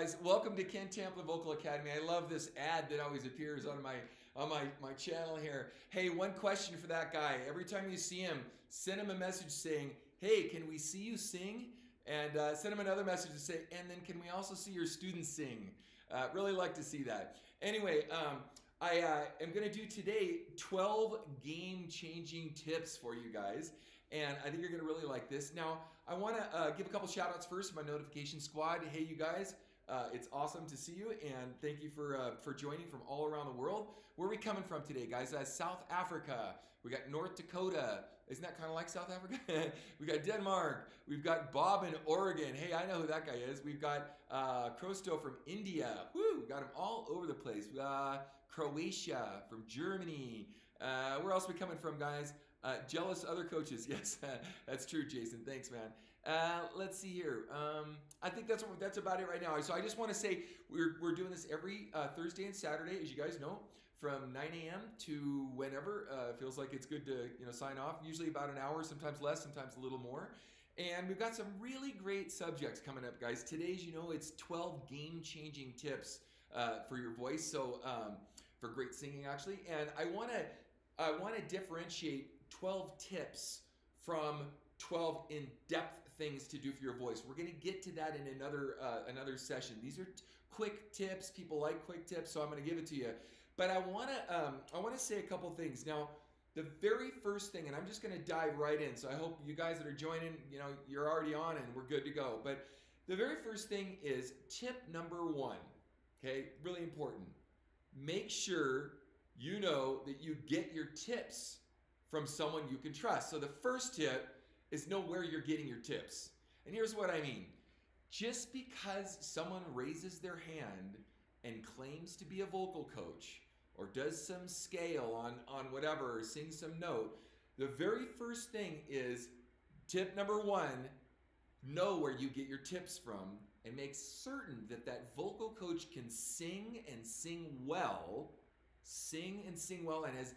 guys, welcome to Ken Tamplin Vocal Academy. I love this ad that always appears on my on my, my channel here. Hey, one question for that guy. Every time you see him, send him a message saying, hey, can we see you sing? And uh, send him another message to say, and then can we also see your students sing? Uh, really like to see that. Anyway, um, I uh, am going to do today 12 game changing tips for you guys and I think you're going to really like this. Now, I want to uh, give a couple shout outs first to my notification squad. Hey, you guys. Uh, it's awesome to see you, and thank you for uh, for joining from all around the world. Where are we coming from today, guys? Uh, South Africa. We got North Dakota. Isn't that kind of like South Africa? we got Denmark. We've got Bob in Oregon. Hey, I know who that guy is. We've got uh, from India. Woo! We got them all over the place. Got Croatia from Germany. Uh, where else are we coming from, guys? Uh, jealous other coaches. Yes, that's true, Jason. Thanks, man. Uh, let's see here. Um, I think that's that's about it right now. So I just want to say we're, we're doing this every uh, Thursday and Saturday, as you guys know, from 9 a.m. to whenever. Uh, feels like it's good to you know sign off. Usually about an hour, sometimes less, sometimes a little more. And we've got some really great subjects coming up, guys. Today's, you know, it's 12 game-changing tips uh, for your voice. So um, for great singing, actually. And I want to I want to differentiate 12 tips from 12 in-depth things to do for your voice. We're going to get to that in another uh, another session. These are quick tips. People like quick tips, so I'm going to give it to you. But I want to um, I want to say a couple things now. The very first thing, and I'm just going to dive right in. So I hope you guys that are joining, you know, you're already on and we're good to go. But the very first thing is tip number one. Okay, really important. Make sure you know that you get your tips from someone you can trust. So the first tip is know where you're getting your tips. And here's what I mean just because someone raises their hand and claims to be a vocal coach or does some scale on, on whatever, or sings some note, the very first thing is tip number one know where you get your tips from and make certain that that vocal coach can sing and sing well, sing and sing well, and has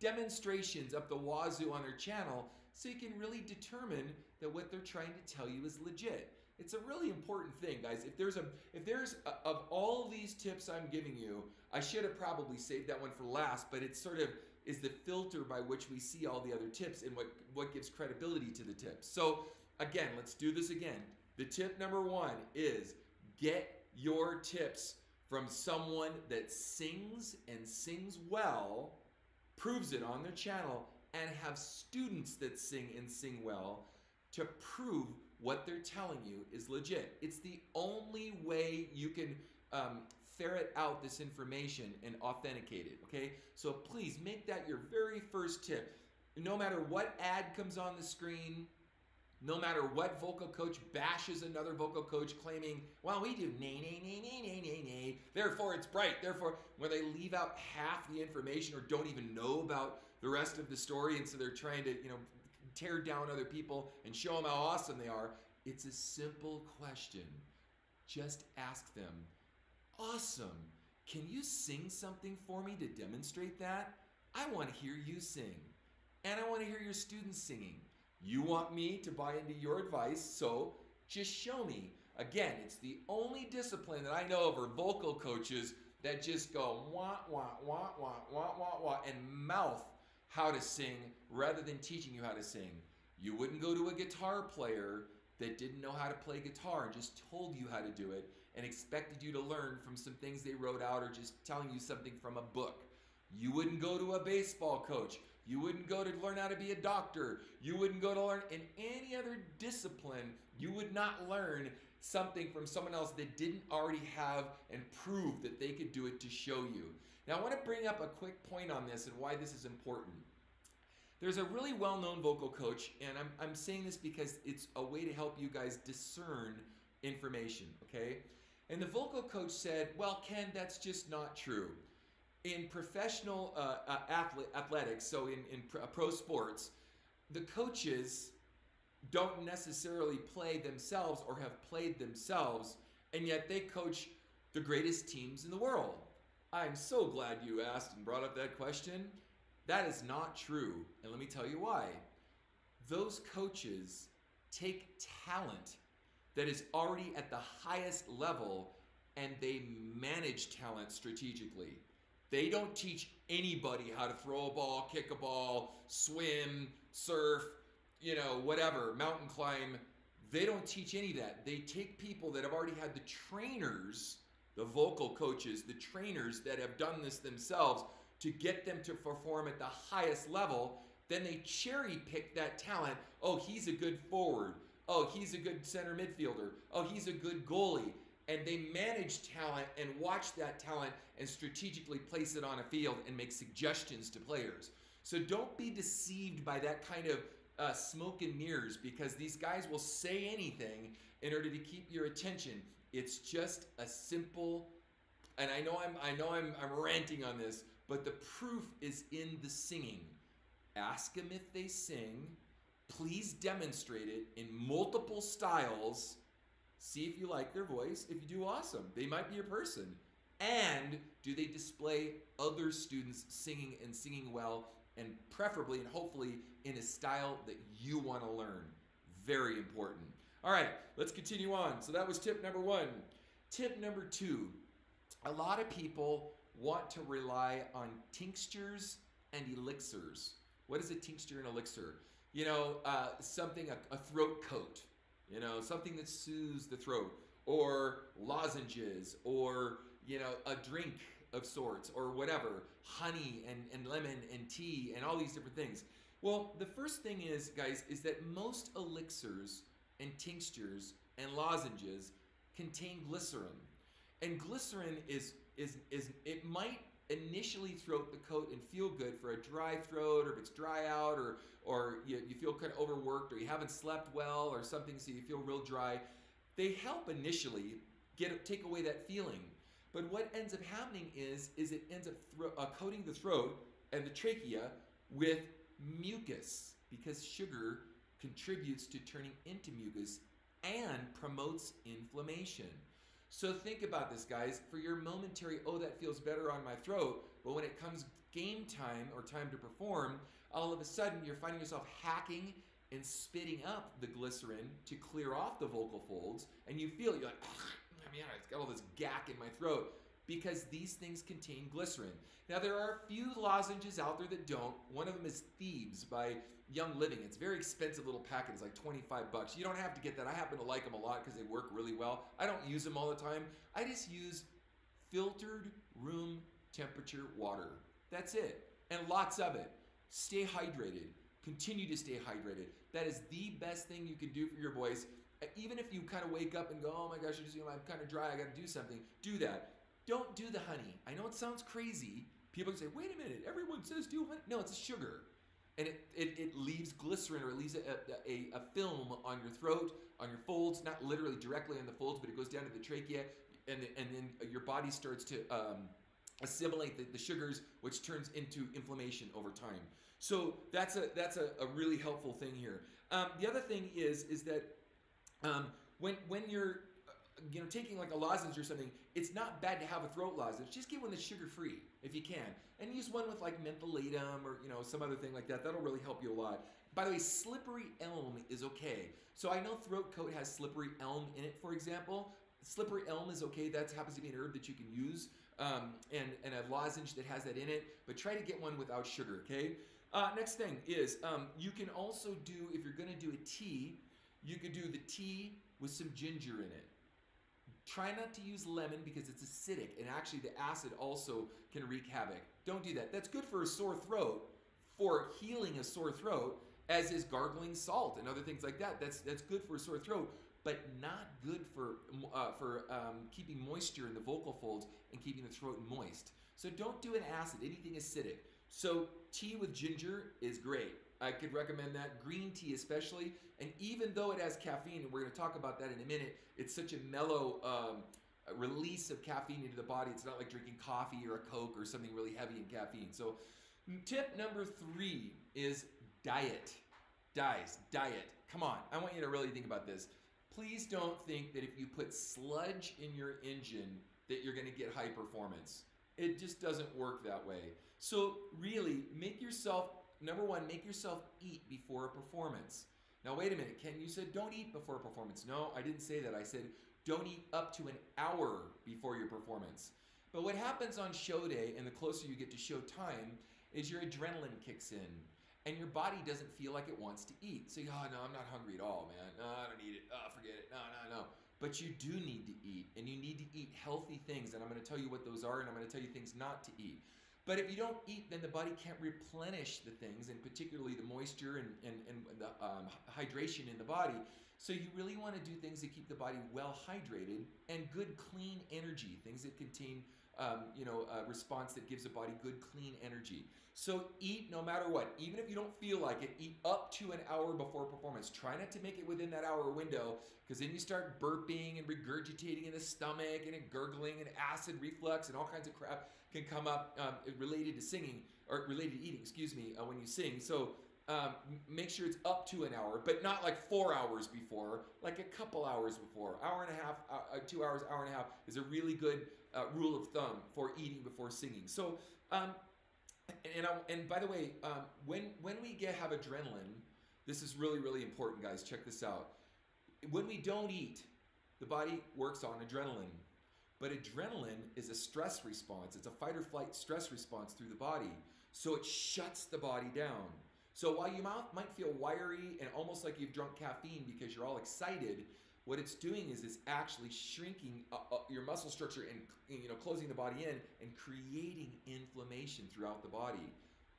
demonstrations up the wazoo on their channel so you can really determine that what they're trying to tell you is legit. It's a really important thing, guys. If there's a if there's a, of all these tips I'm giving you, I should have probably saved that one for last, but it sort of is the filter by which we see all the other tips and what what gives credibility to the tips. So, again, let's do this again. The tip number 1 is get your tips from someone that sings and sings well proves it on their channel and have students that sing and sing well to prove what they're telling you is legit. It's the only way you can um, ferret out this information and authenticate it, okay? So please make that your very first tip. No matter what ad comes on the screen, no matter what vocal coach bashes another vocal coach claiming, well, we do nay, nay, nay, nay, nay, nay, nay, therefore it's bright, therefore, where they leave out half the information or don't even know about the rest of the story, and so they're trying to, you know, tear down other people and show them how awesome they are, it's a simple question. Just ask them, awesome, can you sing something for me to demonstrate that? I want to hear you sing, and I want to hear your students singing. You want me to buy into your advice, so just show me. Again, it's the only discipline that I know of are vocal coaches that just go wah, wah, wah, wah, wah, wah, wah, and mouth how to sing rather than teaching you how to sing. You wouldn't go to a guitar player that didn't know how to play guitar and just told you how to do it and expected you to learn from some things they wrote out or just telling you something from a book. You wouldn't go to a baseball coach. You wouldn't go to learn how to be a doctor. You wouldn't go to learn in any other discipline. You would not learn something from someone else that didn't already have and prove that they could do it to show you. Now, I want to bring up a quick point on this and why this is important. There's a really well known vocal coach, and I'm, I'm saying this because it's a way to help you guys discern information, okay? And the vocal coach said, Well, Ken, that's just not true in professional uh, uh, athletics, so in, in uh, pro sports, the coaches don't necessarily play themselves or have played themselves, and yet they coach the greatest teams in the world. I'm so glad you asked and brought up that question. That is not true, and let me tell you why. Those coaches take talent that is already at the highest level and they manage talent strategically. They don't teach anybody how to throw a ball, kick a ball, swim, surf, you know, whatever, mountain climb. They don't teach any of that. They take people that have already had the trainers, the vocal coaches, the trainers that have done this themselves to get them to perform at the highest level. Then they cherry pick that talent. Oh, he's a good forward. Oh, he's a good center midfielder. Oh, he's a good goalie and they manage talent and watch that talent and strategically place it on a field and make suggestions to players. So don't be deceived by that kind of uh, smoke and mirrors because these guys will say anything in order to keep your attention. It's just a simple, and I know I'm I know I'm I'm ranting on this, but the proof is in the singing. Ask them if they sing. Please demonstrate it in multiple styles See if you like their voice. If you do, awesome. They might be your person. And do they display other students singing and singing well, and preferably and hopefully in a style that you want to learn? Very important. All right, let's continue on. So that was tip number one. Tip number two a lot of people want to rely on tinctures and elixirs. What is a tincture and elixir? You know, uh, something, a, a throat coat you know, something that soothes the throat, or lozenges, or, you know, a drink of sorts, or whatever, honey and, and lemon and tea and all these different things. Well, the first thing is, guys, is that most elixirs and tinctures and lozenges contain glycerin. And glycerin is is is it might initially throat the coat and feel good for a dry throat or if it's dry out or or you, you feel kind of overworked or you haven't slept well or something so you feel real dry they help initially get take away that feeling. But what ends up happening is is it ends up thro- uh, coating the throat and the trachea with mucus because sugar contributes to turning into mucus and promotes inflammation so think about this, guys. For your momentary, oh, that feels better on my throat, but when it comes game time or time to perform, all of a sudden you're finding yourself hacking and spitting up the glycerin to clear off the vocal folds, and you feel you're like, oh, man, it's got all this gack in my throat because these things contain glycerin. Now, there are a few lozenges out there that don't. One of them is Thieves by Young Living. It's a very expensive little packet. It's like 25 bucks. You don't have to get that. I happen to like them a lot because they work really well. I don't use them all the time. I just use filtered room temperature water. That's it. And lots of it. Stay hydrated. Continue to stay hydrated. That is the best thing you can do for your voice. Even if you kind of wake up and go, oh my gosh, I'm kind of dry, I got to do something, do that. Don't do the honey. I know it sounds crazy. People can say, wait a minute, everyone says do honey. No, it's a sugar. And it, it, it leaves glycerin or it leaves a, a, a film on your throat, on your folds, not literally directly on the folds, but it goes down to the trachea, and, and then your body starts to um, assimilate the, the, sugars, which turns into inflammation over time. So that's a that's a, a really helpful thing here. Um, the other thing is is that um, when when you're you know, taking like a lozenge or something, it's not bad to have a throat lozenge. Just get one that's sugar free if you can, and use one with like mentholatum or you know some other thing like that. That'll really help you a lot. By the way, slippery elm is okay. So I know throat coat has slippery elm in it, for example. Slippery elm is okay. That happens to be an herb that you can use, um, and and a lozenge that has that in it. But try to get one without sugar. Okay. Uh, next thing is um, you can also do if you're going to do a tea, you could do the tea with some ginger in it. Try not to use lemon because it's acidic and actually the acid also can wreak havoc. Don't do that. That's good for a sore throat, for healing a sore throat, as is gargling salt and other things like that. That's that's good for a sore throat, but not good for uh, for um, keeping moisture in the vocal folds and keeping the throat moist. So don't do an acid, anything acidic. So tea with ginger is great. I could recommend that. Green tea, especially. And even though it has caffeine, and we're going to talk about that in a minute, it's such a mellow um, release of caffeine into the body. It's not like drinking coffee or a Coke or something really heavy in caffeine. So, tip number three is diet. Dice, diet. Come on, I want you to really think about this. Please don't think that if you put sludge in your engine that you're going to get high performance. It just doesn't work that way. So, really, make yourself number one, make yourself eat before a performance. Now, wait a minute, Ken, you said don't eat before a performance. No, I didn't say that. I said don't eat up to an hour before your performance. But what happens on show day and the closer you get to show time is your adrenaline kicks in and your body doesn't feel like it wants to eat. So, you oh, no, I'm not hungry at all, man. No, I don't need it. Oh, forget it. No, no, no. But you do need to eat, and you need to eat healthy things. And I'm going to tell you what those are, and I'm going to tell you things not to eat. But if you don't eat, then the body can't replenish the things, and particularly the moisture and, and, and the um, hydration in the body. So you really want to do things that keep the body well hydrated and good, clean energy, things that contain um, you know, a response that gives the body good, clean energy. So eat no matter what. Even if you don't feel like it, eat up to an hour before performance. Try not to make it within that hour window because then you start burping and regurgitating in the stomach and gurgling and acid reflux and all kinds of crap can come up um, related to singing or related to eating, excuse me, uh, when you sing. So um, make sure it's up to an hour, but not like four hours before, like a couple hours before. Hour and a half, uh, uh two hours, hour and a half is a really good uh, rule of thumb for eating before singing. So, um, and, I, and by the way, um, when when we get have adrenaline, this is really really important, guys. Check this out. When we don't eat, the body works on adrenaline. But adrenaline is a stress response. It's a fight or flight stress response through the body. So it shuts the body down. So while you might feel wiry and almost like you've drunk caffeine because you're all excited, what it's doing is it's actually shrinking uh, uh, your muscle structure and you know closing the body in and creating inflammation throughout the body.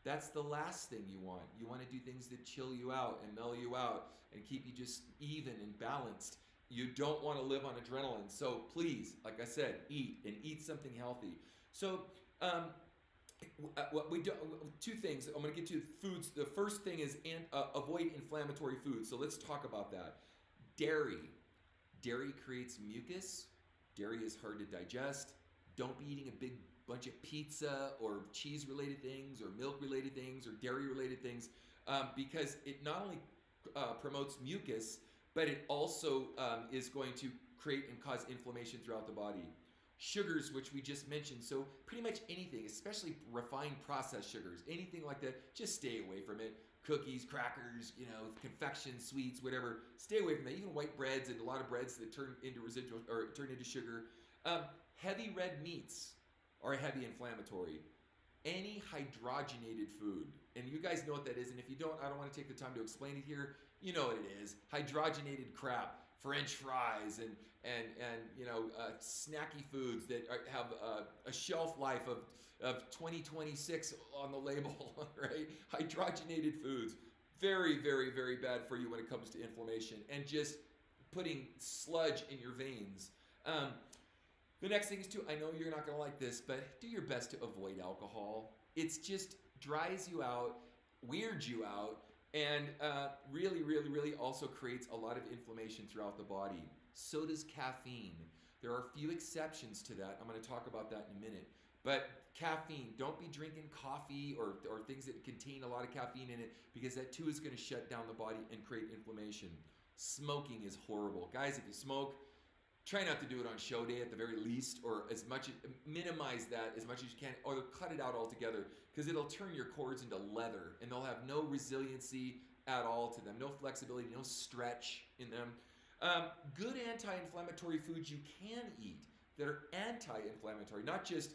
That's the last thing you want. You want to do things that chill you out and mellow you out and keep you just even and balanced. You don't want to live on adrenaline. So please, like I said, eat and eat something healthy. So um, uh, what we do two things i'm going to get to foods the first thing is and uh, avoid inflammatory foods so let's talk about that dairy Dairy creates mucus. Dairy is hard to digest. Don't be eating a big bunch of pizza or cheese related things or milk related things or dairy related things um, because it not only uh, promotes mucus, but it also um, is going to create and cause inflammation throughout the body. Sugars, which we just mentioned, so pretty much anything, especially refined processed sugars, anything like that, just stay away from it cookies, crackers, you know, confections, sweets, whatever. Stay away from that. Even white breads and a lot of breads that turn into residual or turn into sugar. Um, heavy red meats are heavy inflammatory. Any hydrogenated food, and you guys know what that is. And if you don't, I don't want to take the time to explain it here. You know what it is. Hydrogenated crap. French fries and and and you know uh, snacky foods that are, have uh, a shelf life of of 2026 on the label, right? Hydrogenated foods, very very very bad for you when it comes to inflammation and just putting sludge in your veins. Um, the next thing is too. I know you're not going to like this, but do your best to avoid alcohol. It's just dries you out, weirds you out, and uh, really, really, really also creates a lot of inflammation throughout the body. So does caffeine. There are a few exceptions to that. I'm going to talk about that in a minute. But caffeine, don't be drinking coffee or, or things that contain a lot of caffeine in it because that too is going to shut down the body and create inflammation. Smoking is horrible. Guys, if you smoke, try not to do it on show day at the very least or as much minimize that as much as you can or cut it out altogether because it'll turn your cords into leather and they'll have no resiliency at all to them no flexibility no stretch in them. Um, good anti-inflammatory foods you can eat that are anti-inflammatory not just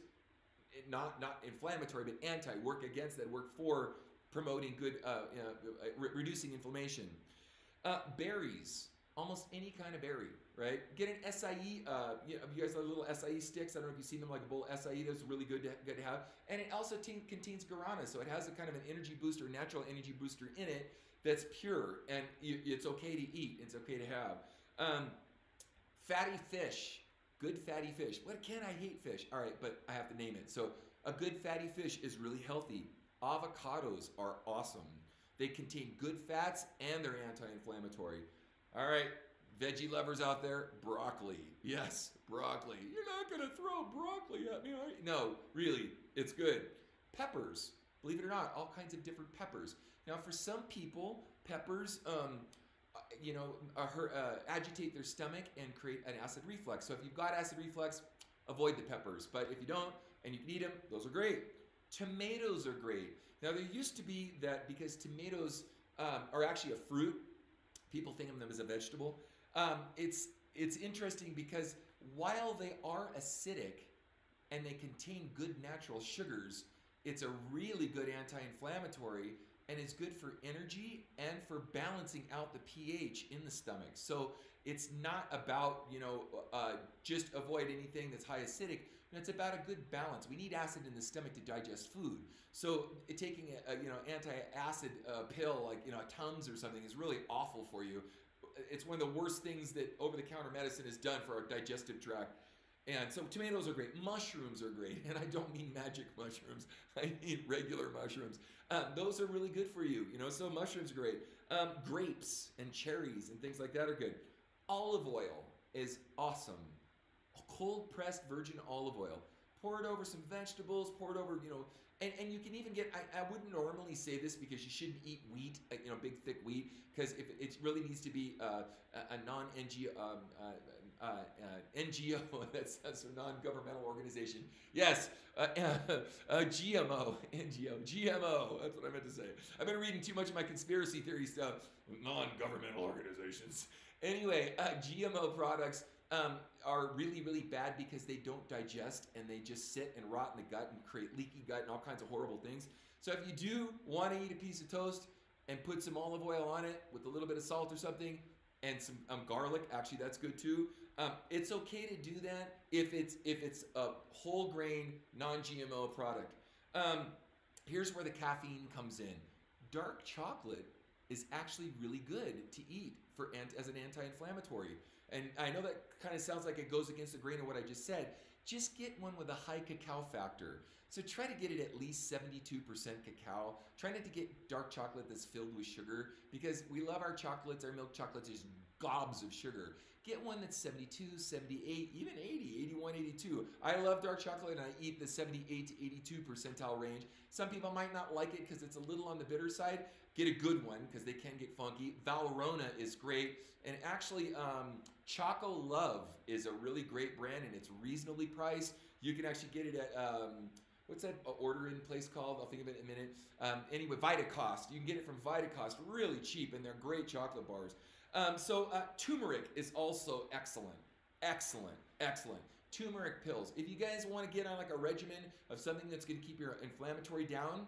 not not inflammatory but anti work against that work for promoting good uh, you know, re- reducing inflammation. Uh, berries almost any kind of berry, right? Get an acai. Uh, you, know, you guys have little acai sticks. I don't know if you've seen them, like a bowl acai. That's really good to, good to have. And it also contains guarana, so it has a kind of an energy booster, natural energy booster in it that's pure, and it's okay to eat. It's okay to have. Um, fatty fish, good fatty fish. What can I hate fish? All right, but I have to name it. So a good fatty fish is really healthy. Avocados are awesome. They contain good fats and they're anti-inflammatory. All right, veggie lovers out there, broccoli. Yes, broccoli. You're not going to throw broccoli at me, are you? No, really, it's good. Peppers, believe it or not, all kinds of different peppers. Now, for some people, peppers, um, you know, uh, uh, agitate their stomach and create an acid reflux. So if you've got acid reflux, avoid the peppers. But if you don't and you can eat them, those are great. Tomatoes are great. Now, there used to be that because tomatoes um, are actually a fruit, People think of them as a vegetable. Um, it's it's interesting because while they are acidic and they contain good natural sugars, it's a really good anti-inflammatory and it's good for energy and for balancing out the pH in the stomach. So it's not about you know uh, just avoid anything that's high acidic. It's about a good balance. We need acid in the stomach to digest food. So taking a, a, you know anti-acid uh, pill like you know Tums or something is really awful for you. It's one of the worst things that over-the-counter medicine has done for our digestive tract. And so tomatoes are great. Mushrooms are great. And I don't mean magic mushrooms. I mean regular mushrooms. Um, those are really good for you. You know, so mushrooms are great. Um, grapes and cherries and things like that are good. Olive oil is awesome. Cold pressed virgin olive oil. Pour it over some vegetables. Pour it over, you know, and, and you can even get. I, I wouldn't normally say this because you shouldn't eat wheat, uh, you know, big thick wheat, because if it really needs to be uh, a, a non-NGO. Um, uh, uh, uh, NGO, that's, a non-governmental organization. Yes, GMO, NGO, GMO. That's what I meant to say. I've been reading too much of my conspiracy theory stuff. Non-governmental organizations. Anyway, GMO products um, are really, really bad because they don't digest and they just sit and rot in the gut and create leaky gut and all kinds of horrible things. So if you do want to eat a piece of toast and put some olive oil on it with a little bit of salt or something and some um, garlic, actually that's good too. Um, it's okay to do that if it's if it's a whole grain non-GMO product. Um, here's where the caffeine comes in. Dark chocolate is actually really good to eat for as an anti-inflammatory. And I know that kind of sounds like it goes against the grain of what I just said. Just get one with a high cacao factor. So try to get it at least 72% cacao. Try not to get dark chocolate that's filled with sugar because we love our chocolates, our milk chocolates, just gobs of sugar. Get one that's 72, 78, even 80, 81, 82. I love dark chocolate and I eat the 78 to 82 percentile range. Some people might not like it because it's a little on the bitter side. Get a good one because they can get funky. Valrhona is great. And actually, um, Chocolove is a really great brand and it's reasonably priced. You can actually get it at. Um, what's that ordering place called? I'll think of it in a minute. Um, anyway, Vitacost. You can get it from Vitacost really cheap, and they're great chocolate bars. Um, so uh, turmeric is also excellent, excellent, excellent. Turmeric pills. If you guys want to get on like a regimen of something that's going to keep your inflammatory down,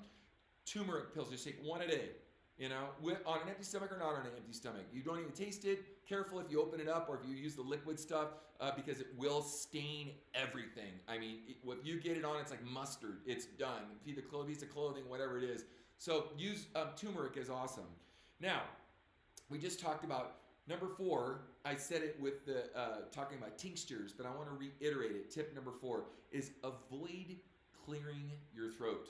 turmeric pills. Just take one a day. You know, with, on an empty stomach or not on an empty stomach. You don't even taste it. Careful if you open it up or if you use the liquid stuff uh, because it will stain everything. I mean, it, if you get it on, it's like mustard. It's done. Piece of, piece of clothing, whatever it is. So use um, turmeric is awesome. Now, we just talked about number four. I said it with the uh, talking about tinctures, but I want to reiterate it. Tip number four is avoid clearing your throat.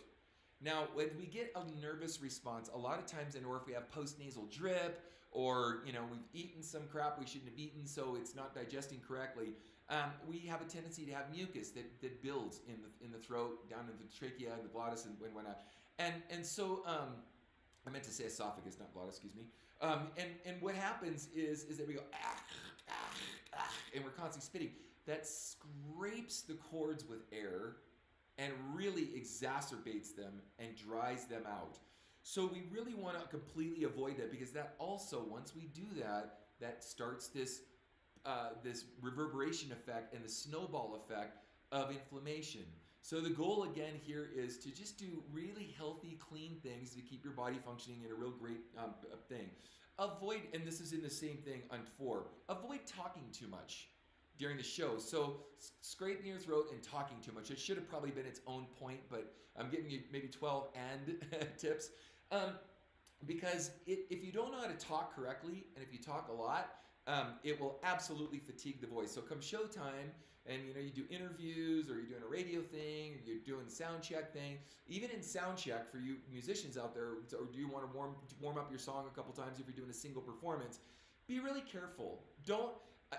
Now, when we get a nervous response, a lot of times, and or if we have postnasal drip, or you know we've eaten some crap we shouldn't have eaten, so it's not digesting correctly, um, we have a tendency to have mucus that, that builds in the in the throat, down in the trachea, and the glottis, and when whatnot. And and so um, I meant to say esophagus, not glottis, excuse me. Um, and and what happens is is that we go ah, ah, ah, and we're constantly spitting. That scrapes the cords with air and really exacerbates them and dries them out. So we really want to completely avoid that because that also, once we do that, that starts this uh, this reverberation effect and the snowball effect of inflammation. So the goal again here is to just do really healthy, clean things to keep your body functioning in a real great um, thing. Avoid, and this is in the same thing on four, avoid talking too much during the show. So scraping your throat and talking too much. It should have probably been its own point, but I'm giving you maybe 12 and tips. Um, because it, if you don't know how to talk correctly, and if you talk a lot, um, it will absolutely fatigue the voice. So come showtime, and you know you do interviews, or you're doing a radio thing, or you're doing sound check thing. Even in sound check for you musicians out there, or do you want to warm warm up your song a couple times if you're doing a single performance? Be really careful. Don't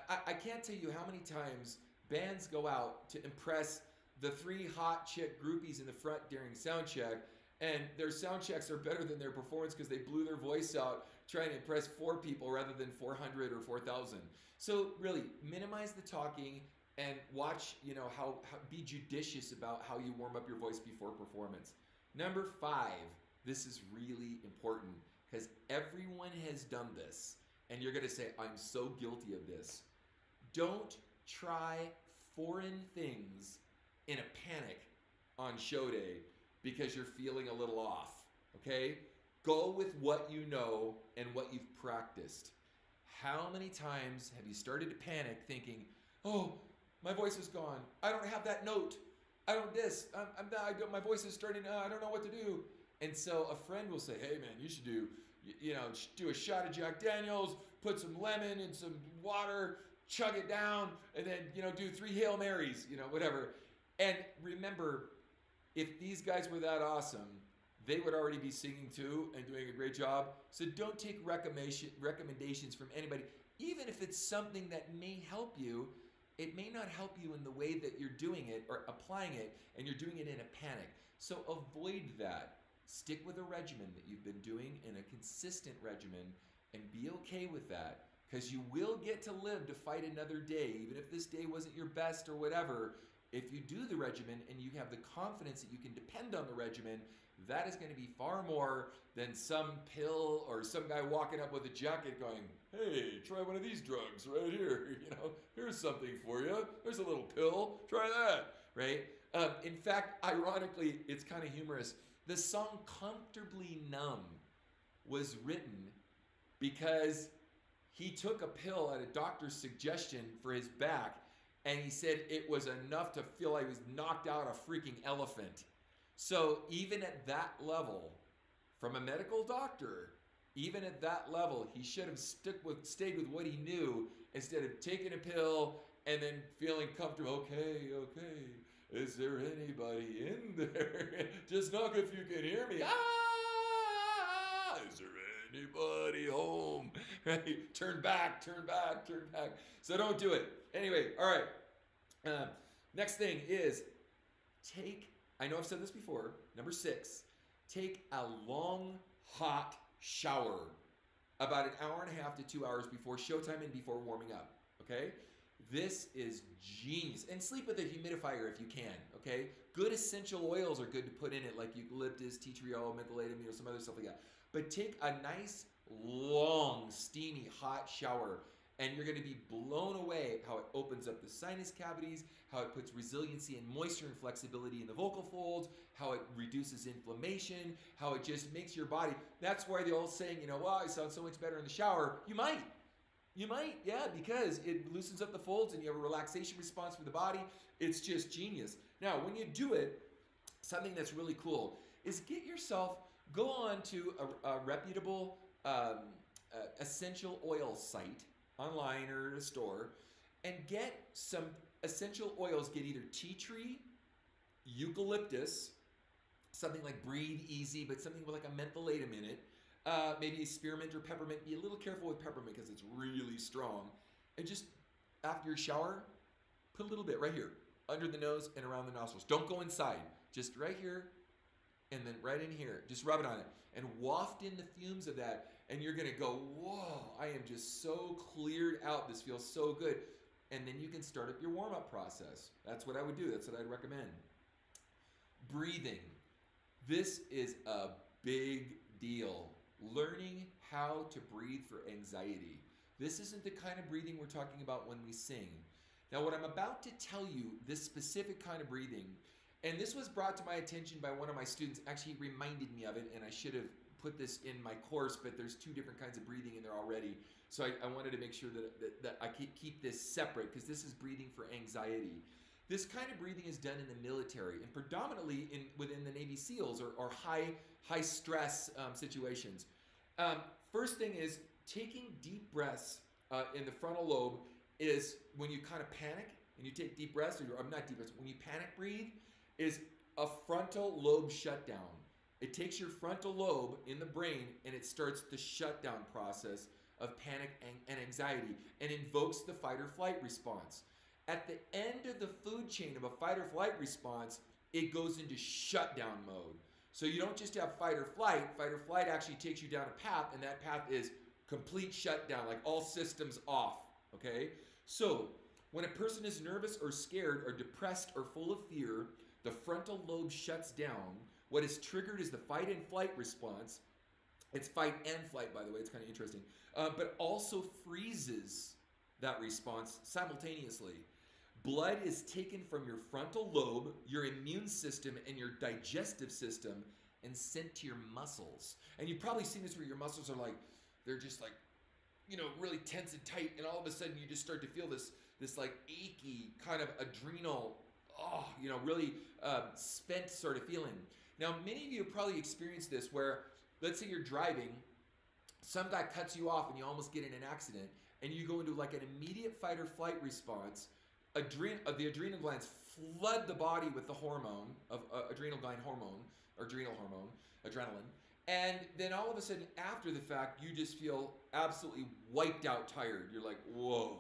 I, I can't tell you how many times bands go out to impress the three hot chick groupies in the front during sound check, and their sound checks are better than their performance because they blew their voice out trying to impress four people rather than 400 or 4,000. So really, minimize the talking and watch, you know, how, how be judicious about how you warm up your voice before performance. Number five, this is really important because everyone has done this and you're going to say, I'm so guilty of this. Don't try foreign things in a panic on show day because you're feeling a little off. Okay? Go with what you know and what you've practiced. How many times have you started to panic thinking, oh, my voice is gone. I don't have that note. I don't this. I'm, I'm not, I don't, my voice is starting. Uh, I don't know what to do. And so a friend will say, hey man, you should do, you, you know, do a shot of Jack Daniels, put some lemon and some water, chug it down, and then, you know, do three Hail Marys, you know, whatever. And remember, if these guys were that awesome, they would already be singing too and doing a great job. So don't take recommendation, recommendations from anybody, even if it's something that may help you. It may not help you in the way that you're doing it or applying it, and you're doing it in a panic. So avoid that. Stick with a regimen that you've been doing in a consistent regimen and be okay with that because you will get to live to fight another day, even if this day wasn't your best or whatever. If you do the regimen and you have the confidence that you can depend on the regimen, that is going to be far more than some pill or some guy walking up with a jacket going, hey, try one of these drugs right here. You know, here's something for you. There's a little pill. Try that, right? Um, in fact, ironically, it's kind of humorous. The song Comfortably Numb was written because he took a pill at a doctor's suggestion for his back and he said it was enough to feel like he was knocked out a freaking elephant. So even at that level, from a medical doctor, even at that level, he should have stuck with stayed with what he knew instead of taking a pill and then feeling comfortable. Okay, okay. Is there anybody in there? Just knock if you can hear me. Ah! Is there anybody home? Turn back, turn back, turn back. So don't do it. Anyway, all right. Uh, next thing is take I know I've said this before. Number six, take a long, hot shower about an hour and a half to two hours before showtime and before warming up. Okay? This is genius. And sleep with a humidifier if you can. Okay? Good essential oils are good to put in it, like eucalyptus, tea tree oil, mentholatum, you know, some other stuff like that. But take a nice, long, steamy, hot shower and you're going to be blown away how it opens up the sinus cavities, how it puts resiliency and moisture and flexibility in the vocal folds, how it reduces inflammation, how it just makes your body. That's why the old saying, you know, wow, I sound so much better in the shower. You might. You might, yeah, because it loosens up the folds and you have a relaxation response for the body. It's just genius. Now, when you do it, something that's really cool is get yourself, go on to a, a reputable um, uh, essential oil site online or a store and get some essential oils. Get either tea tree, eucalyptus, something like Breathe Easy, but something with like a mentholatum in it. Uh, maybe spearmint or peppermint. Be a little careful with peppermint because it's really strong. And just after your shower, put a little bit right here under the nose and around the nostrils. Don't go inside. Just right here and then right in here. Just rub it on it and waft in the fumes of that and you're going to go, whoa, I am just so cleared out. This feels so good. And then you can start up your warm up process. That's what I would do. That's what I'd recommend. Breathing. This is a big deal. Learning how to breathe for anxiety. This isn't the kind of breathing we're talking about when we sing. Now, what I'm about to tell you, this specific kind of breathing, and this was brought to my attention by one of my students, actually reminded me of it, and I should have put this in my course, but there's two different kinds of breathing in there already. So I, I wanted to make sure that, that, that I keep this separate because this is breathing for anxiety. This kind of breathing is done in the military and predominantly in within the Navy SEALs or, or high high stress um, situations. Um, first thing is taking deep breaths uh, in the frontal lobe is when you kind of panic and you take deep breaths, or I'm not deep breaths, when you panic breathe, is a frontal lobe shutdown. It takes your frontal lobe in the brain and it starts the shutdown process of panic and anxiety and invokes the fight or flight response. At the end of the food chain of a fight or flight response, it goes into shutdown mode. So you don't just have fight or flight, fight or flight actually takes you down a path, and that path is complete shutdown, like all systems off. Okay? So when a person is nervous or scared or depressed or full of fear, the frontal lobe shuts down what is triggered is the fight and flight response, It's fight and flight, by the way. It's kind of interesting. Uh, but also freezes that response simultaneously. Blood is taken from your frontal lobe, your immune system, and your digestive system and sent to your muscles. And you've probably seen this where your muscles are like, they're just like, you know, really tense and tight, and all of a sudden you just start to feel this, this like achy kind of adrenal, oh, you know, really uh, spent sort of feeling. Now, many of you probably experienced this where, let's say you're driving, some guy cuts you off and you almost get in an accident, and you go into like an immediate fight or flight response. Adren- uh, the adrenal glands flood the body with the hormone of uh, adrenal gland hormone or adrenal hormone, adrenaline, and then all of a sudden after the fact, you just feel absolutely wiped out, tired. You're like, whoa.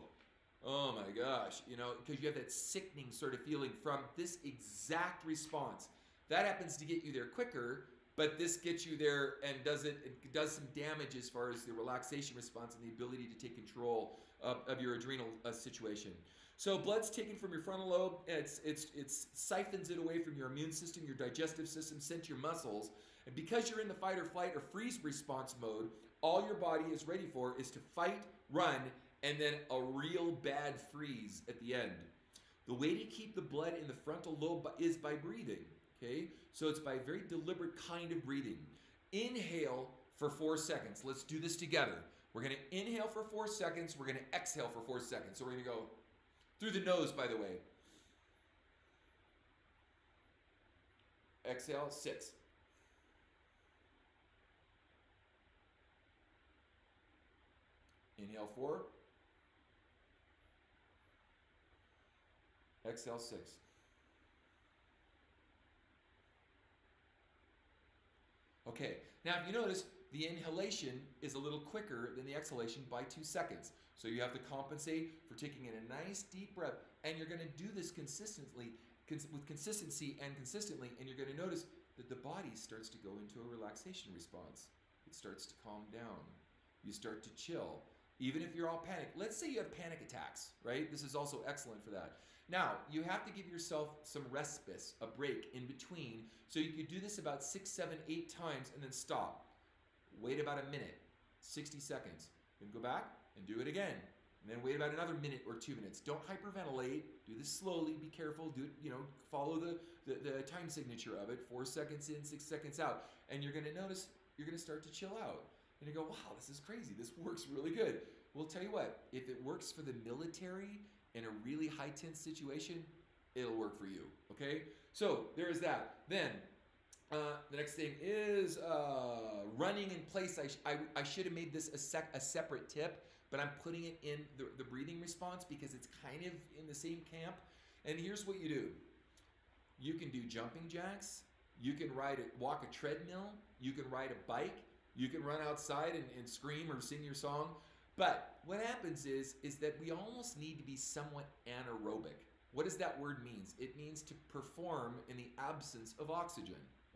Oh my gosh, you know, because you have that sickening sort of feeling from this exact response. That happens to get you there quicker, but this gets you there and does it, it does some damage as far as the relaxation response and the ability to take control of, of your adrenal uh, situation. So blood's taken from your frontal lobe, it's it's it's siphons it away from your immune system, your digestive system, sent to your muscles, and because you're in the fight or flight or freeze response mode, all your body is ready for is to fight, run, and then a real bad freeze at the end. The way to keep the blood in the frontal lobe is by breathing. Okay, so it's by a very deliberate kind of breathing. Inhale for four seconds. Let's do this together. We're going to inhale for four seconds. We're going to exhale for four seconds. So we're to go through the nose, by the way. Exhale, six. Inhale, four. Exhale, six. Okay, now if you notice, the inhalation is a little quicker than the exhalation by two seconds. So you have to compensate for taking in a nice deep breath, and you're going to do this consistently, cons- with consistency and consistently, and you're going to notice that the body starts to go into a relaxation response. It starts to calm down. You start to chill. Even if you're all panicked, let's say you have panic attacks, right? This is also excellent for that. Now, you have to give yourself some respite, a break in between. So you could do this about six, seven, eight times and then stop. Wait about a minute, 60 seconds. Then go back and do it again. And then wait about another minute or two minutes. Don't hyperventilate. Do this slowly. Be careful. Do it, you know, follow the, the, the time signature of it. Four seconds in, six seconds out. And you're going to notice you're going to start to chill out. And you go, wow, this is crazy. This works really good. Well, tell you what, if it works for the military in a really high tense situation, it'll work for you. Okay? So there is that. Then uh, the next thing is uh, running in place. I, sh- I, I should have made this a, sec- a separate tip, but I'm putting it in the, the breathing response because it's kind of in the same camp. And here's what you do you can do jumping jacks, you can ride a, walk a treadmill, you can ride a bike, you can run outside and, and scream or sing your song. But what happens is is that we almost need to be somewhat anaerobic. What does that word means? It means to perform in the absence of oxygen.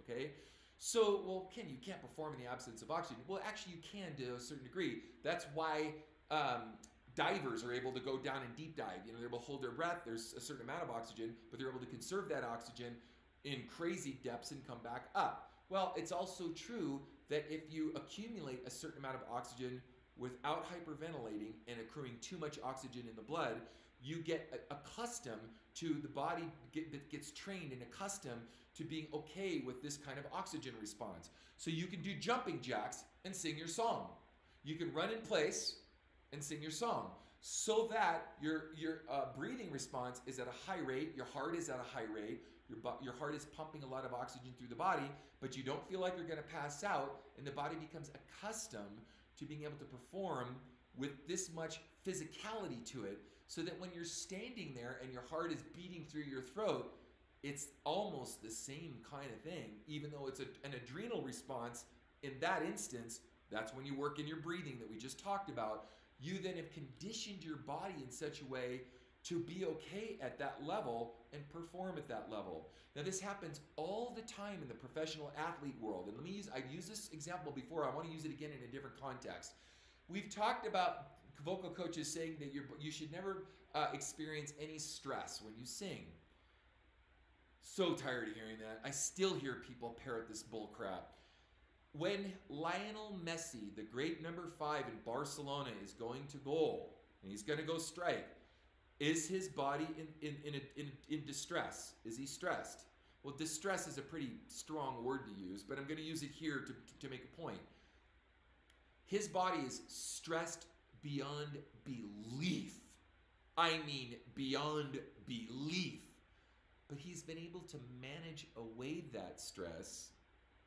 Okay? So, well, Ken, you can't perform in the absence of oxygen. Well, actually, you can to a certain degree. That's why um, divers are able to go down and deep dive. You know, they're able to hold their breath. There's a certain amount of oxygen, but they're able to conserve that oxygen in crazy depths and come back up. Well, it's also true that if you accumulate a certain amount of oxygen without hyperventilating and accruing too much oxygen in the blood, you get accustomed to the body that gets trained and accustomed to being okay with this kind of oxygen response. So you can do jumping jacks and sing your song. You can run in place and sing your song so that your your uh, breathing response is at a high rate, your heart is at a high rate, your, your heart is pumping a lot of oxygen through the body, but you don't feel like you're going to pass out, and the body becomes accustomed to being able to perform with this much physicality to it, so that when you're standing there and your heart is beating through your throat, it's almost the same kind of thing, even though it's a, an adrenal response. In that instance, that's when you work in your breathing that we just talked about. You then have conditioned your body in such a way to be okay at that level and perform at that level. Now, this happens all the time in the professional athlete world. And let me use, I've used this example before. I want to use it again in a different context. We've talked about vocal coaches saying that you you should never uh, experience any stress when you sing. So tired of hearing that. I still hear people parrot this bull crap. when Lionel Messi, the great number five in Barcelona, is going to goal and he's going to go strike, is his body in, in, in, in, in distress? Is he stressed? Well, distress is a pretty strong word to use, but I'm going to use it here to, to make a point. His body is stressed beyond belief. I mean, beyond belief. But he's been able to manage away that stress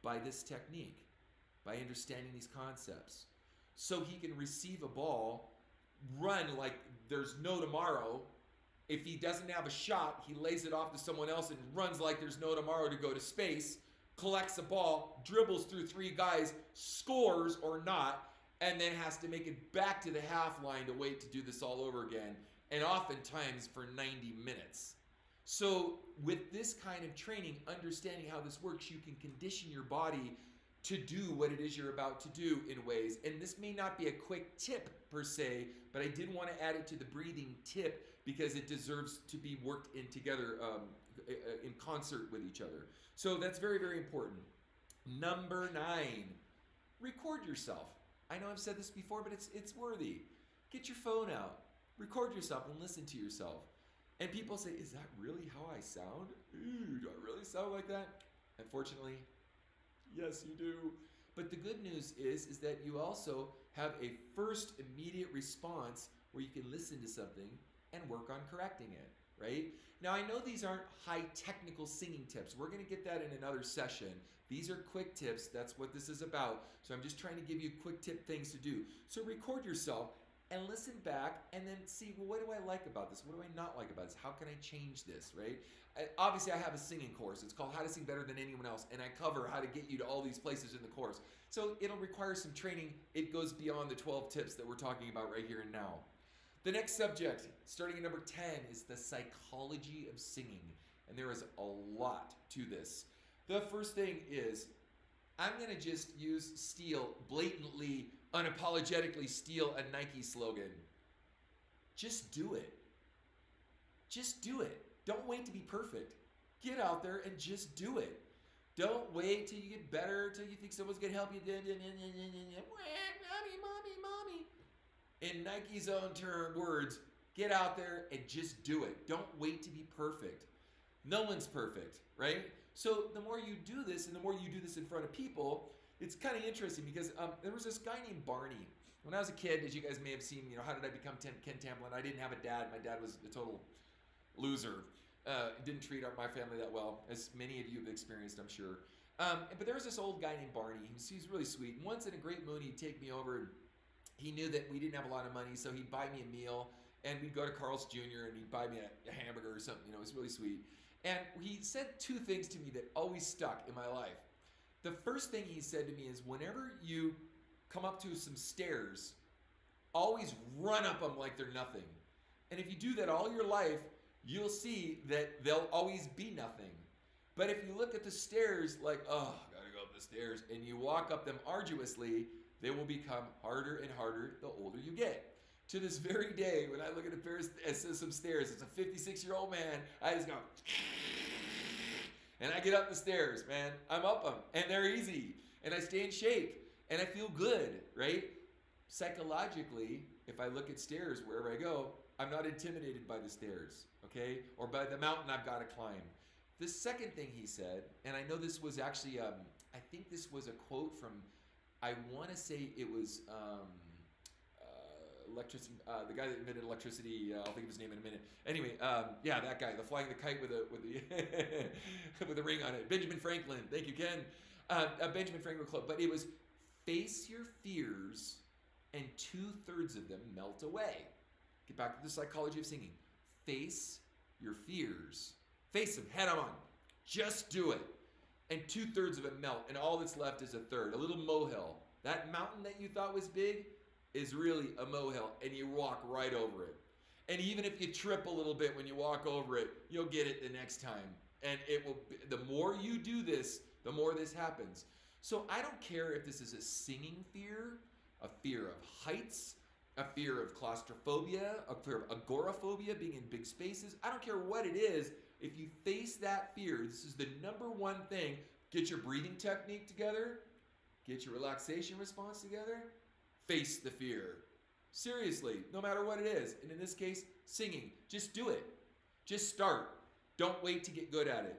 by this technique, by understanding these concepts. So he can receive a ball, run like there's no tomorrow. If he doesn't have a shot, he lays it off to someone else and runs like there's no tomorrow to go to space, collects a ball, dribbles through three guys, scores or not, and then has to make it back to the half line to wait to do this all over again, and oftentimes for 90 minutes. So, with this kind of training, understanding how this works, you can condition your body to do what it is you're about to do in ways. And this may not be a quick tip per se, but I did want to add it to the breathing tip because it deserves to be worked in together um, in concert with each other. So that's very, very important. Number nine, record yourself. I know I've said this before, but it's it's worthy. Get your phone out, record yourself, and listen to yourself. And people say, "Is that really how I sound? Ooh, do I really sound like that?" Unfortunately, yes, you do. But the good news is, is that you also have a first immediate response where you can listen to something and work on correcting it. Right now, I know these aren't high technical singing tips. We're going to get that in another session. These are quick tips. That's what this is about. So I'm just trying to give you quick tip things to do. So record yourself and listen back and then see well what do i like about this what do i not like about this how can i change this right I, obviously i have a singing course it's called how to sing better than anyone else and i cover how to get you to all these places in the course so it'll require some training it goes beyond the 12 tips that we're talking about right here and now the next subject starting at number 10 is the psychology of singing and there is a lot to this the first thing is i'm going to just use steal blatantly unapologetically steal a Nike slogan. Just do it. Just do it. Don't wait to be perfect. Get out there and just do it. Don't wait till you get better, till you think someone's gonna help you. Mommy, mommy, mommy. In Nike's own term words, get out there and just do it. Don't wait to be perfect. No one's perfect, right? So the more you do this and the more you do this in front of people, it's kind of interesting because um, there was this guy named Barney. When I was a kid, as you guys may have seen, you know, how did I become Ken Tamplin? I didn't have a dad. My dad was a total loser. Uh, didn't treat our, my family that well, as many of you have experienced, I'm sure. Um, but there was this old guy named Barney. He was, he was really sweet. And once in a great mood, he'd take me over and he knew that we didn't have a lot of money, so he'd buy me a meal and we'd go to Carl's Jr. and he'd buy me a, a hamburger or something. You know, it was really sweet. And he said two things to me that always stuck in my life. The first thing he said to me is whenever you come up to some stairs, always run up them like they're nothing. And if you do that all your life, you'll see that they'll always be nothing. But if you look at the stairs like, oh, gotta go up the stairs, and you walk up them arduously, they will become harder and harder the older you get. To this very day, when I look at a pair of some stairs, it's a 56 year old man, I just go, and I get up the stairs, man. I'm up them, and they're easy, and I stay in shape, and I feel good, right? Psychologically, if I look at stairs wherever I go, I'm not intimidated by the stairs, okay, or by the mountain I've got to climb. The second thing he said, and I know this was actually, um, I think this was a quote from, I want to say it was. Um, electricity, uh, the guy that invented electricity. Uh, I'll think of his name in a minute. Anyway, um, yeah, that guy, the flying the kite with a with the with a ring on it. Benjamin Franklin. Thank you, Ken. Uh, Benjamin Franklin Club. But it was face your fears, and two thirds of them melt away. Get back to the psychology of singing. Face your fears. Face them head on. Just do it. And two thirds of it melt, and all that's left is a third, a little molehill. That mountain that you thought was big, is really a molehill and you walk right over it. And even if you trip a little bit when you walk over it, you'll get it the next time. And it will be, the more you do this, the more this happens. So I don't care if this is a singing fear, a fear of heights, a fear of claustrophobia, a fear of agoraphobia, being in big spaces. I don't care what it is. If you face that fear, this is the number one thing. Get your breathing technique together get your relaxation response together, face the fear. Seriously, no matter what it is. And in this case, singing. Just do it. Just start. Don't wait to get good at it.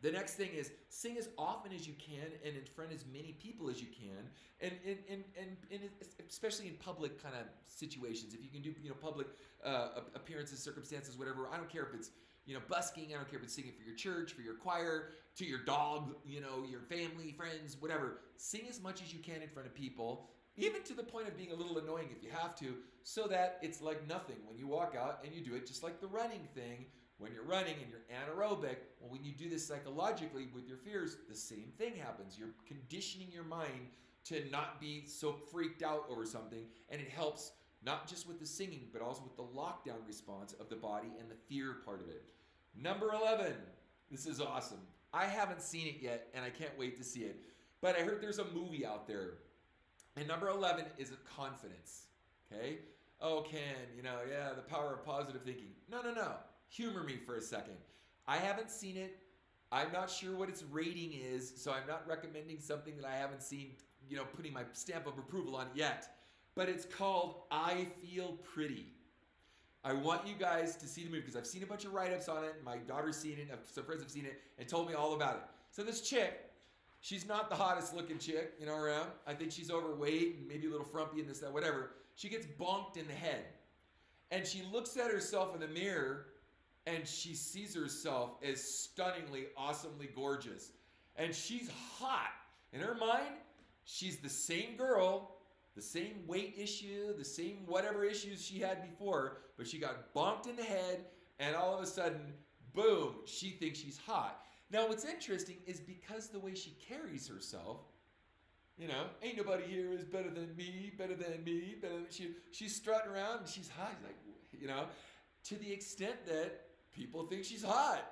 The next thing is sing as often as you can and in front of as many people as you can, and and, and, and, and especially in public kind of situations. If you can do you know public uh, appearances, circumstances, whatever. I don't care if it's you know busking. I don't care if it's singing for your church, for your choir, to your dog, you know, your family, friends, whatever. Sing as much as you can in front of people, even to the point of being a little annoying if you have to, so that it's like nothing when you walk out and you do it just like the running thing when you're running and you're anaerobic, well, when you do this psychologically with your fears, the same thing happens. You're conditioning your mind to not be so freaked out over something, and it helps not just with the singing, but also with the lockdown response of the body and the fear part of it. Number 11. This is awesome. I haven't seen it yet, and I can't wait to see it. But I heard there's a movie out there. And number 11 is confidence. Okay? Oh, Ken, you know, yeah, the power of positive thinking. No, no, no humor me for a second. I haven't seen it. I'm not sure what its rating is, so I'm not recommending something that I haven't seen, you know, putting my stamp of approval on it yet. But it's called I Feel Pretty. I want you guys to see the movie because I've seen a bunch of write ups on it. My daughter's seen it, some friends have seen it, and told me all about it. So, this chick, she's not the hottest looking chick, you know, around. I think she's overweight and maybe a little frumpy and this, that, whatever. She gets bonked in the head. And she looks at herself in the mirror and she sees herself as stunningly, awesomely gorgeous. And she's hot. In her mind, she's the same girl, the same weight issue, the same whatever issues she had before, but she got bonked in the head, and all of a sudden, boom, she thinks she's hot. Now, what's interesting is because the way she carries herself, you know, ain't nobody here is better than me, better than me, better than she. She's strutting around and she's hot. Like, you know, to the extent that people think she's hot.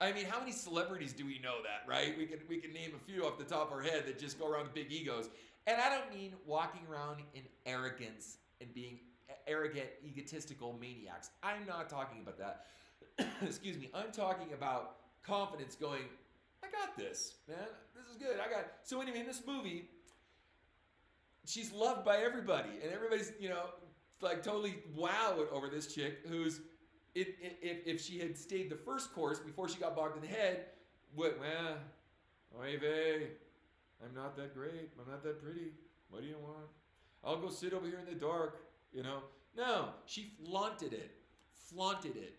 I mean, how many celebrities do we know that, right? We can we can name a few off the top of our head that just go around with big egos. And I don't mean walking around in arrogance and being arrogant, egotistical maniacs. I'm not talking about that. Excuse me. I'm talking about confidence going, I got this, man. This is good. I got So anyway, in this movie, she's loved by everybody and everybody's, you know, like totally wowed over this chick who's if, if, if she had stayed the first course before she got bogged in the head, what, well, oy vey, I'm not that great. I'm not that pretty. What do you want? I'll go sit over here in the dark, you know. No, she flaunted it, flaunted it,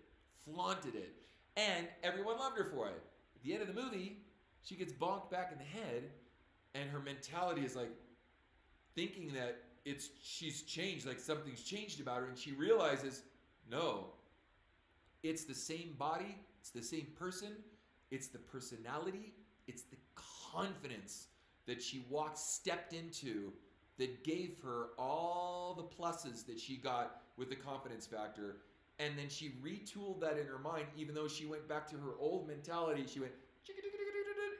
flaunted it. And everyone loved her for it. At the end of the movie, she gets bonked back in the head, and her mentality is like thinking that it's she's changed, like something's changed about her, and she realizes, no, it's the same body, it's the same person, it's the personality, it's the confidence that she walked, stepped into that gave her all the pluses that she got with the confidence factor. And then she retooled that in her mind, even though she went back to her old mentality. She went,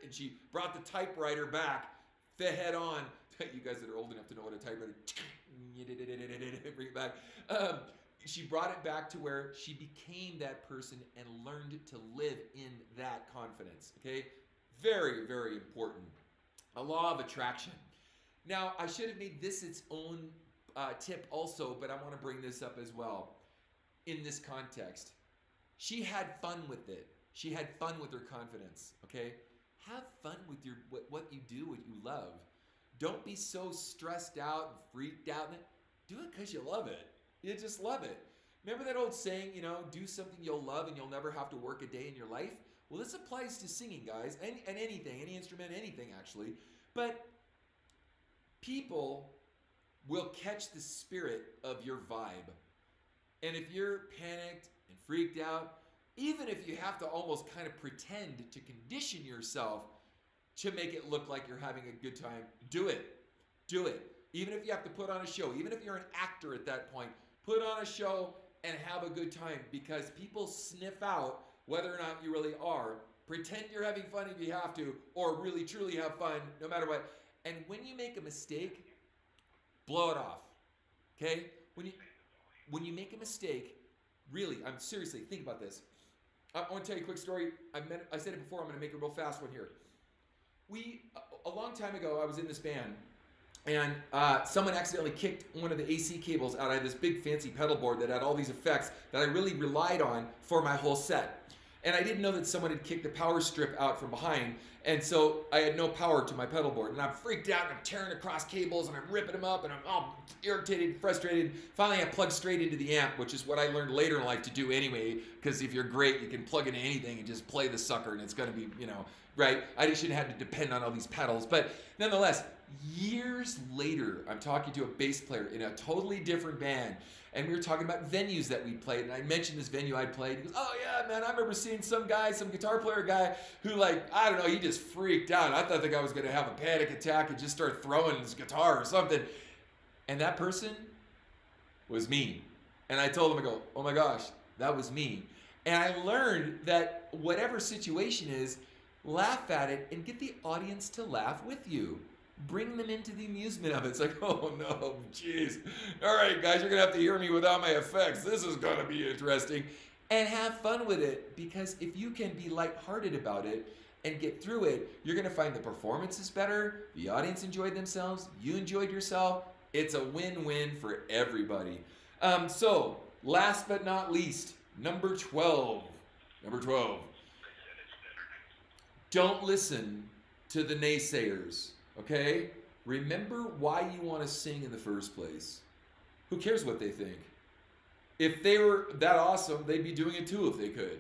and she brought the typewriter back, the head on. You guys that are old enough to know what a typewriter, bring it back. Um, she brought it back to where she became that person and learned to live in that confidence. Okay? Very, very important. A law of attraction. Now, I should have made this its own uh, tip also, but I want to bring this up as well in this context. She had fun with it. She had fun with her confidence. Okay? Have fun with your what, what you do, what you love. Don't be so stressed out and freaked out. Do it because you love it. You just love it. Remember that old saying, you know, do something you'll love and you'll never have to work a day in your life? Well, this applies to singing, guys, and, and anything, any instrument, anything actually. But people will catch the spirit of your vibe. And if you're panicked and freaked out, even if you have to almost kind of pretend to condition yourself to make it look like you're having a good time, do it. Do it. Even if you have to put on a show, even if you're an actor at that point, put on a show and have a good time because people sniff out whether or not you really are. Pretend you're having fun if you have to, or really truly have fun no matter what. And when you make a mistake, blow it off. Okay? When you when you make a mistake, really, I'm seriously think about this. I, want to tell you a quick story. I, meant, I said it before. I'm going to make a real fast one here. we a long time ago I was in this band and uh, someone accidentally kicked one of the AC cables out. I had this big fancy pedal board that had all these effects that I really relied on for my whole set. And I didn't know that someone had kicked the power strip out from behind. And so I had no power to my pedal board. And I'm freaked out and I'm tearing across cables and I'm ripping them up and I'm all irritated, frustrated. Finally, I plugged straight into the amp, which is what I learned later in life to do anyway. Because if you're great, you can plug into anything and just play the sucker and it's going to be, you know, right? I just shouldn't have to depend on all these pedals. But nonetheless, years later, I'm talking to a bass player in a totally different band, and we were talking about venues that we played. And I mentioned this venue I'd played. He goes, "Oh yeah, man, I remember seeing some guy, some guitar player guy, who like I don't know, he just freaked out. I thought the guy was going to have a panic attack and just start throwing his guitar or something." And that person was me. And I told him, I go, "Oh my gosh, that was me." And I learned that whatever situation is, laugh at it and get the audience to laugh with you bring them into the amusement of it. It's like, oh no, jeez. All right, guys, you're gonna have to hear me without my effects. This is gonna be interesting. And have fun with it because if you can be lighthearted about it and get through it, you're gonna find the performance is better, the audience enjoyed themselves, you enjoyed yourself. It's a win-win for everybody. Um, so, last but not least, number 12. Number 12. Don't listen to the naysayers. Okay? Remember why you want to sing in the first place. Who cares what they think? If they were that awesome, they'd be doing it too if they could.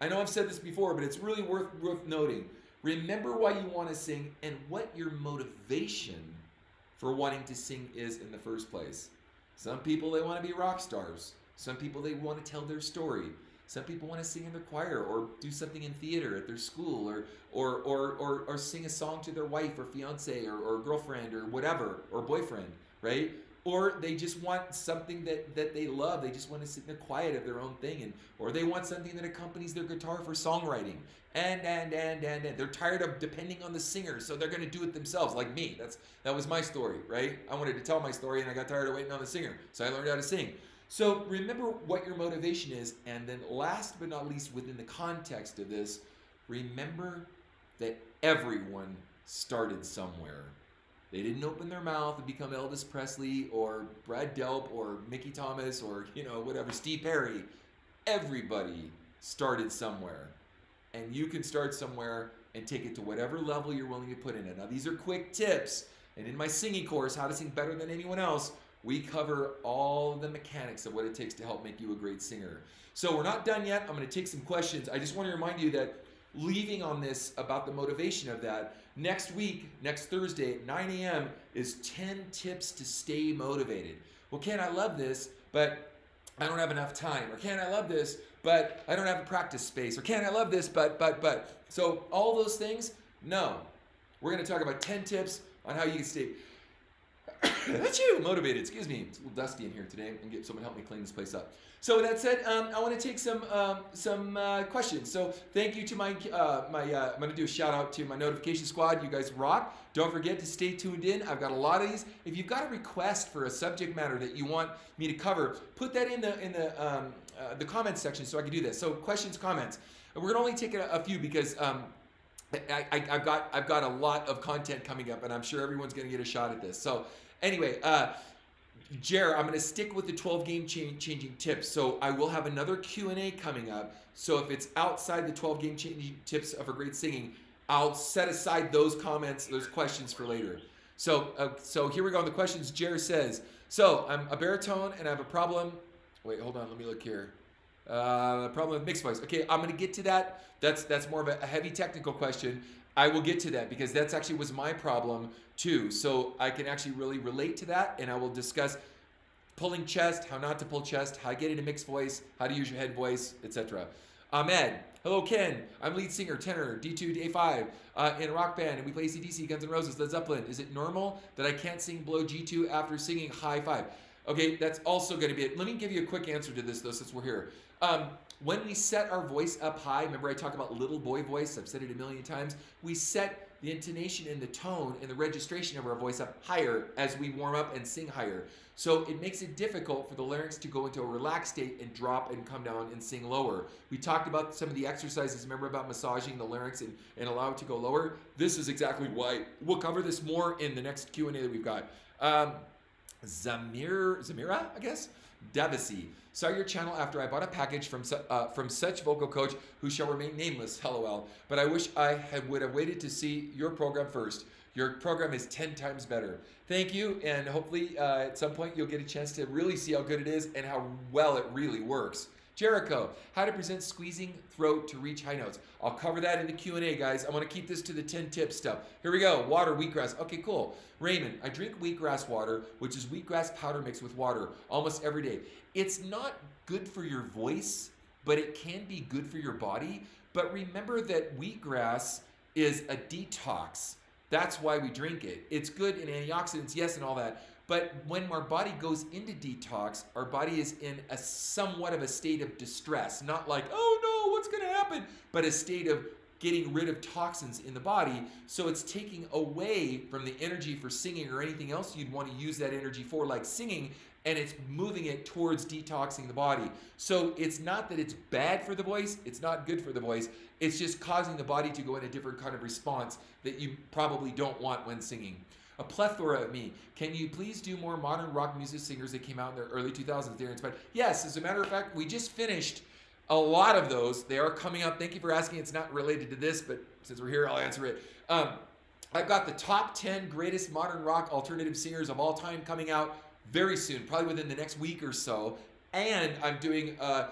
I know I've said this before, but it's really worth worth noting. Remember why you want to sing and what your motivation for wanting to sing is in the first place. Some people they want to be rock stars. Some people they want to tell their story. Some people want to sing in the choir or do something in theater at their school or or or or, or sing a song to their wife or fiance or, or girlfriend or whatever or boyfriend, right? Or they just want something that, that they love. They just want to sit in the quiet of their own thing, and or they want something that accompanies their guitar for songwriting. And and and and and they're tired of depending on the singer, so they're going to do it themselves, like me. That's that was my story, right? I wanted to tell my story, and I got tired of waiting on the singer, so I learned how to sing. So remember what your motivation is, and then last but not least, within the context of this, remember that everyone started somewhere. They didn't open their mouth and become Elvis Presley or Brad Delp or Mickey Thomas or you know whatever Steve Perry. Everybody started somewhere, and you can start somewhere and take it to whatever level you're willing to put in it. Now these are quick tips, and in my singing course, how to sing better than anyone else, we cover all the mechanics of what it takes to help make you a great singer. So we're not done yet. I'm going to take some questions. I just want to remind you that leaving on this about the motivation of that, next week, next Thursday at 9 a.m., is 10 tips to stay motivated. Well, Ken, I love this, but I don't have enough time. Or Ken, I love this, but I don't have a practice space. Or Ken, I love this, but, but, but. So all those things, no. We're going to talk about 10 tips on how you can stay you motivated. Excuse me. It's a little dusty in here today. And get someone help me clean this place up. So with that said, um, I want to take some um, some uh, questions. So thank you to my uh, my. Uh, I'm going to do a shout out to my notification squad. You guys rock. Don't forget to stay tuned in. I've got a lot of these. If you've got a request for a subject matter that you want me to cover, put that in the in the um, uh, the comments section so I can do this. So questions, comments. And we're to only take a, a few because. Um, I, have got I've got a lot of content coming up, and I'm sure everyone's going to get a shot at this. So Anyway, uh, Jer, I'm going to stick with the 12 game changing tips. So I will have another Q&A coming up. So if it's outside the 12 game changing tips of a great singing, I'll set aside those comments, those questions for later. So uh, so here we go on the questions. Jer says, so I'm a baritone and I have a problem. Wait, hold on. Let me look here. Uh, problem with mixed voice. Okay, I'm gonna get to that. That's that's more of a heavy technical question. I will get to that because that's actually was my problem too. So I can actually really relate to that, and I will discuss pulling chest, how not to pull chest, how to get into mixed voice, how to use your head voice, etc. Ahmed, hello Ken. I'm lead singer, tenor, D2, D5 uh, in a rock band, and we play ACDC, Guns N' Roses, Led Zeppelin. Is it normal that I can't sing below G2 after singing high five? Okay, that's also going to be it. Let me give you a quick answer to this, though, since we're here. Um, when we set our voice up high, remember I talk about little boy voice, I've said it a million times. We set the intonation and the tone and the registration of our voice up higher as we warm up and sing higher. So it makes it difficult for the larynx to go into a relaxed state and drop and come down and sing lower. We talked about some of the exercises, remember about massaging the larynx and, and allow it to go lower? This is exactly why. We'll cover this more in the next Q&A that we've got. Um, Zamir, Zamira, I guess? Devacy. Saw your channel after I bought a package from uh, from such vocal coach who shall remain nameless. LOL. But I wish I had would have waited to see your program first. Your program is 10 times better. Thank you, and hopefully uh, at some point you'll get a chance to really see how good it is and how well it really works. Jericho, how to present squeezing throat to reach high notes. I'll cover that in the Q&A, guys. I want to keep this to the 10 tips stuff. Here we go. Water, wheatgrass. Okay, cool. Raymond, I drink wheatgrass water, which is wheatgrass powder mixed with water almost every day. It's not good for your voice, but it can be good for your body. But remember that wheatgrass is a detox. That's why we drink it. It's good in antioxidants, yes, and all that. But when our body goes into detox, our body is in a somewhat of a state of distress. Not like, oh no, what's going to happen? But a state of getting rid of toxins in the body. So it's taking away from the energy for singing or anything else you'd want to use that energy for, like singing, and it's moving it towards detoxing the body. So it's not that it's bad for the voice, it's not good for the voice. It's just causing the body to go in a different kind of response that you probably don't want when singing a plethora of me. Can you please do more modern rock music singers that came out in the early 2000s? They're inspired. Yes, as a matter of fact, we just finished a lot of those. They are coming up. Thank you for asking. It's not related to this, but since we're here, I'll answer it. Um, I've got the top 10 greatest modern rock alternative singers of all time coming out very soon, probably within the next week or so. And I'm doing uh,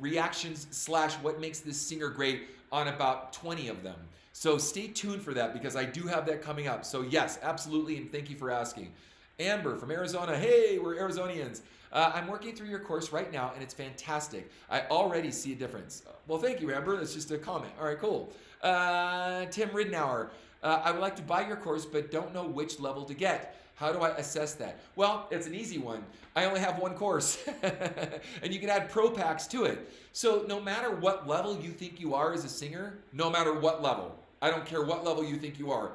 reactions slash what makes this singer great on about 20 of them. So stay tuned for that because I do have that coming up. So yes, absolutely, and thank you for asking. Amber from Arizona, hey, we're Arizonians. Uh, I'm working through your course right now, and it's fantastic. I already see a difference. Well, thank you, Amber. That's just a comment. All right, cool. Uh, Tim Ridnour, uh, I would like to buy your course, but don't know which level to get. How do I assess that? Well, it's an easy one. I only have one course, and you can add pro packs to it. So no matter what level you think you are as a singer, no matter what level, I don't care what level you think you are.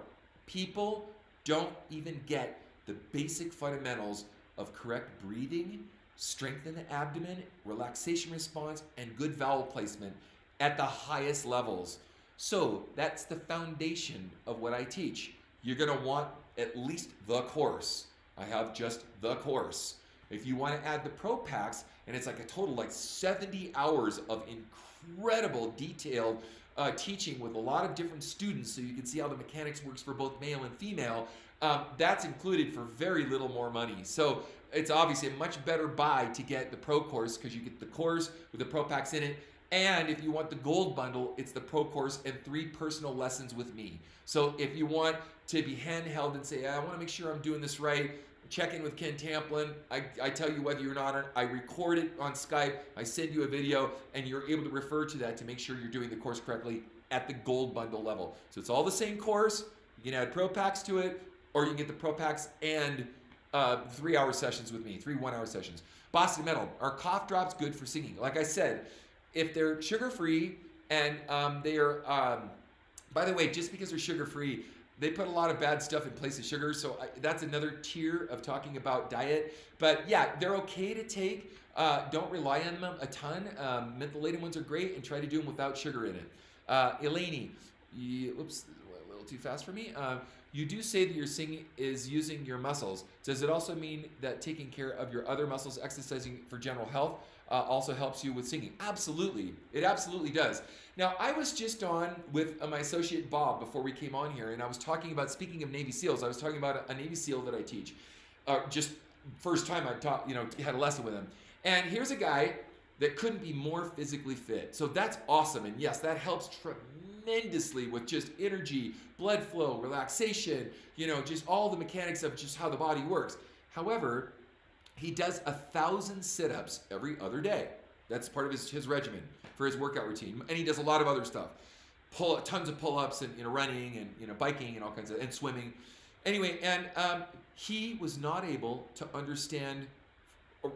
People don't even get the basic fundamentals of correct breathing, strength in the abdomen, relaxation response, and good vowel placement at the highest levels. So that's the foundation of what I teach. You're going to want at least the course. I have just the course. If you want to add the Pro Packs, and it's like a total like 70 hours of incredible detailed uh, teaching with a lot of different students so you can see how the mechanics works for both male and female, um, that's included for very little more money. So it's obviously a much better buy to get the pro course because you get the course with the pro packs in it. And if you want the gold bundle, it's the pro course and three personal lessons with me. So if you want to be handheld and say, I want to make sure I'm doing this right, check in with Ken Tamplin. I, I tell you whether you're not. I record it on Skype. I send you a video, and you're able to refer to that to make sure you're doing the course correctly at the gold bundle level. So it's all the same course. You can add pro packs to it, or you can get the pro packs and uh, three hour sessions with me, three one hour sessions. Boston Metal, are cough drops good for singing. Like I said, if they're sugar free and um, they are, um, by the way, just because they're sugar free they put a lot of bad stuff in place of sugar. So I, that's another tier of talking about diet. But yeah, they're okay to take. Uh, don't rely on them a ton. Um, mentholated ones are great, and try to do them without sugar in it. Uh, Eleni, you, oops, a little too fast for me. Uh, you do say that your singing is using your muscles. Does it also mean that taking care of your other muscles, exercising for general health, uh, also helps you with singing. Absolutely. It absolutely does. Now, I was just on with uh, my associate Bob before we came on here, and I was talking about, speaking of Navy SEALs, I was talking about a, Navy SEAL that I teach. Uh, just first time I taught, you know, had a lesson with him. And here's a guy that couldn't be more physically fit. So that's awesome. And yes, that helps tremendously with just energy, blood flow, relaxation, you know, just all the mechanics of just how the body works. However, he does a thousand sit-ups every other day. That's part of his, his regimen for his workout routine. And he does a lot of other stuff. Pull tons of pull-ups and you know running and you know biking and all kinds of and swimming. Anyway, and um, he was not able to understand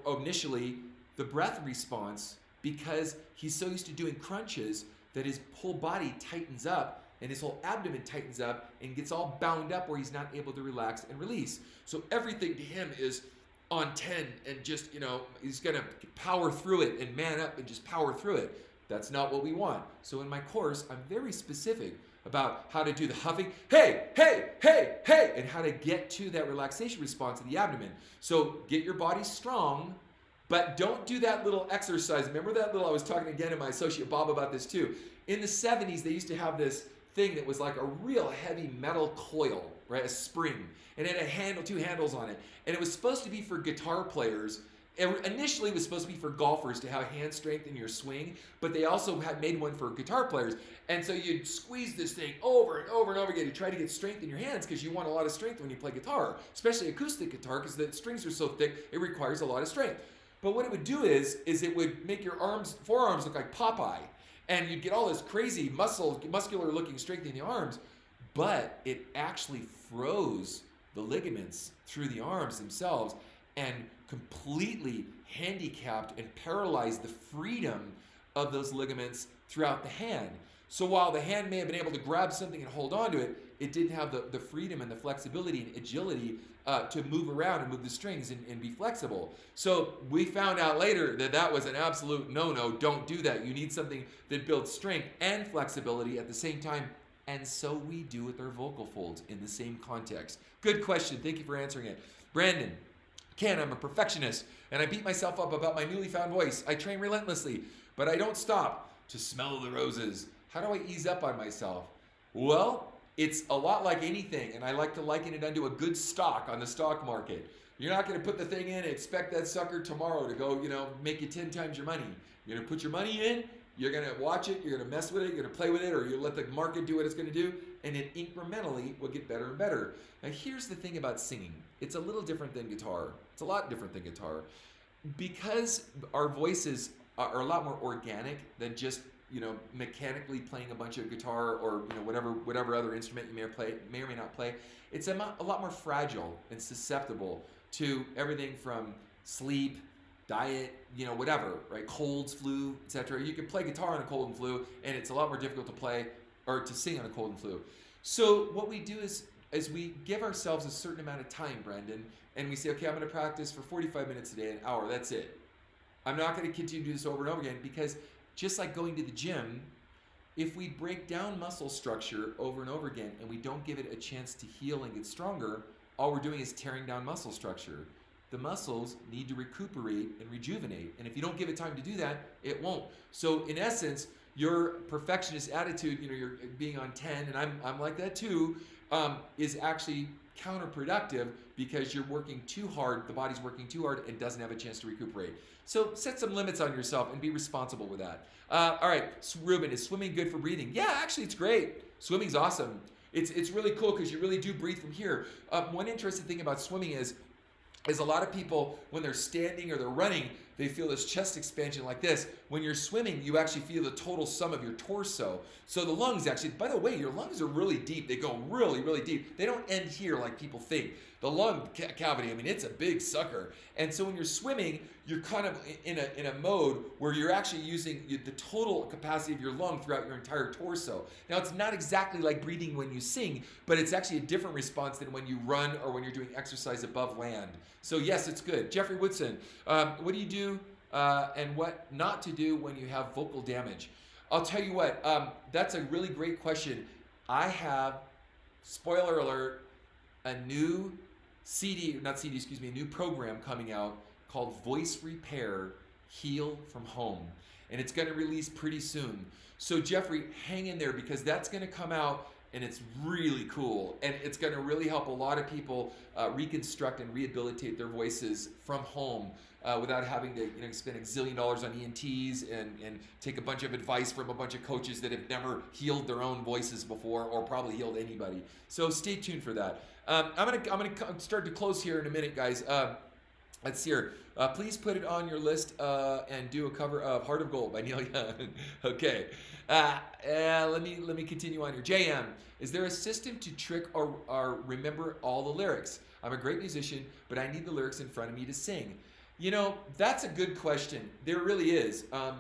initially the breath response because he's so used to doing crunches that his whole body tightens up and his whole abdomen tightens up and gets all bound up where he's not able to relax and release. So everything to him is on 10 and just, you know, he's going to power through it and man up and just power through it. That's not what we want. So in my course, I'm very specific about how to do the huffing, hey, hey, hey, hey, and how to get to that relaxation response in the abdomen. So get your body strong, but don't do that little exercise. Remember that little, I was talking again to my associate Bob about this too. In the 70s, they used to have this thing that was like a real heavy metal coil, right? A spring. And it had a handle, two handles on it. And it was supposed to be for guitar players. Initially, it initially was supposed to be for golfers to have hand strength in your swing, but they also had made one for guitar players. And so you'd squeeze this thing over and over and over again to try to get strength in your hands because you want a lot of strength when you play guitar, especially acoustic guitar because the strings are so thick, it requires a lot of strength. But what it would do is, is it would make your arms, forearms look like Popeye and you'd get all this crazy muscle, muscular looking strength in the arms, but it actually froze the ligaments through the arms themselves and completely handicapped and paralyzed the freedom of those ligaments throughout the hand. So while the hand may have been able to grab something and hold on to it, it didn't have the, the freedom and the flexibility and agility uh, to move around and move the strings and, and, be flexible. So we found out later that that was an absolute no-no. Don't do that. You need something that builds strength and flexibility at the same time. And so we do with our vocal folds in the same context. Good question. Thank you for answering it. Brandon, Ken, I'm a perfectionist and I beat myself up about my newly found voice. I train relentlessly, but I don't stop to smell the roses. How do I ease up on myself? Well, it's a lot like anything, and I like to liken it unto a good stock on the stock market. You're not going to put the thing in and expect that sucker tomorrow to go, you know, make you 10 times your money. You're going to put your money in, you're going to watch it, you're going to mess with it, you're going to play with it, or you let the market do what it's going to do, and it incrementally will get better and better. Now, here's the thing about singing it's a little different than guitar, it's a lot different than guitar. Because our voices are a lot more organic than just you know, mechanically playing a bunch of guitar or you know whatever whatever other instrument you may play may or may not play, it's a lot more fragile and susceptible to everything from sleep, diet, you know, whatever, right? Colds, flu, etc. You can play guitar on a cold and flu, and it's a lot more difficult to play or to sing on a cold and flu. So what we do is is we give ourselves a certain amount of time, Brandon, and we say, okay, I'm going to practice for 45 minutes a day, an hour. That's it. I'm not going to continue to do this over and over again because just like going to the gym, if we break down muscle structure over and over again and we don't give it a chance to heal and get stronger, all we're doing is tearing down muscle structure. The muscles need to recuperate and rejuvenate. And if you don't give it time to do that, it won't. So in essence, your perfectionist attitude, you know, you're being on 10, and I'm, I'm like that too, um, is actually counterproductive because you're working too hard, the body's working too hard and doesn't have a chance to recuperate. So set some limits on yourself and be responsible with that. Uh, all right, Ruben, is swimming good for breathing? Yeah, actually, it's great. Swimming's awesome. It's, it's really cool because you really do breathe from here. Uh, one interesting thing about swimming is is a lot of people when they're standing or they're running they feel this chest expansion like this when you're swimming you actually feel the total sum of your torso. So the lungs actually by the way your lungs are really deep. They go really really deep. They don't end here like people think. The lung ca- cavity i mean it's a big sucker. And so when you're swimming you're kind of in a, in a mode where you're actually using the total capacity of your lung throughout your entire torso. Now it's not exactly like breathing when you sing but it's actually a different response than when you run or when you're doing exercise above land. So yes it's good. Jeffrey woodson um, what do you do uh, and what not to do when you have vocal damage i'll tell you what um, that's a really great question i have spoiler alert a new CD, not CD, excuse me, a new program coming out called Voice Repair Heal from Home. And it's going to release pretty soon. So, Jeffrey, hang in there because that's going to come out and it's really cool. And it's going to really help a lot of people uh, reconstruct and rehabilitate their voices from home uh, without having to you know, spend a zillion dollars on ENTs and, and take a bunch of advice from a bunch of coaches that have never healed their own voices before or probably healed anybody. So, stay tuned for that. Um, I'm gonna I'm gonna start to close here in a minute, guys. Uh, let's see here. Uh, please put it on your list uh, and do a cover of Heart of Gold by Neil Young. okay. Uh, uh, let me let me continue on here. JM, is there a system to trick or, or remember all the lyrics? I'm a great musician, but I need the lyrics in front of me to sing. You know, that's a good question. There really is. Um,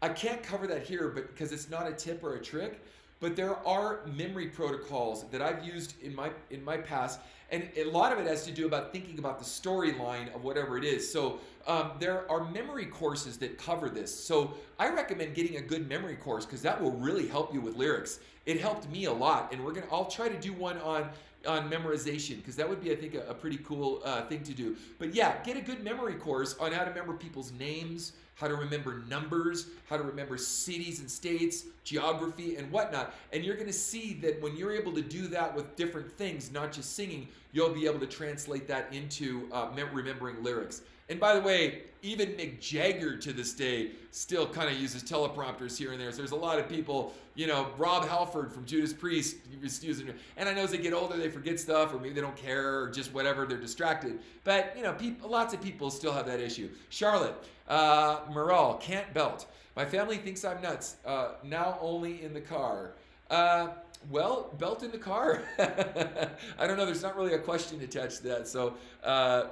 I can't cover that here, but because it's not a tip or a trick. but there are memory protocols that I've used in my in my past, and a lot of it has to do about thinking about the storyline of whatever it is. So um, there are memory courses that cover this. So I recommend getting a good memory course because that will really help you with lyrics. It helped me a lot, and we're gonna. I'll try to do one on on memorization because that would be, I think, a, a pretty cool uh, thing to do. But yeah, get a good memory course on how to remember people's names, how to remember numbers, how to remember cities and states, geography, and whatnot. And you're going to see that when you're able to do that with different things, not just singing, you'll be able to translate that into uh, remembering lyrics. And by the way, even Mick Jagger to this day still kind of uses teleprompters here and there. So there's a lot of people, you know, Rob Halford from Judas Priest using it. And I know as they get older, they forget stuff, or maybe they don't care, or just whatever, they're distracted. But, you know, people, lots of people still have that issue. Charlotte, uh, can't belt. My family thinks I'm nuts. Uh, now only in the car. Uh, well, belt in the car. I don't know. There's not really a question attached to that. So, uh,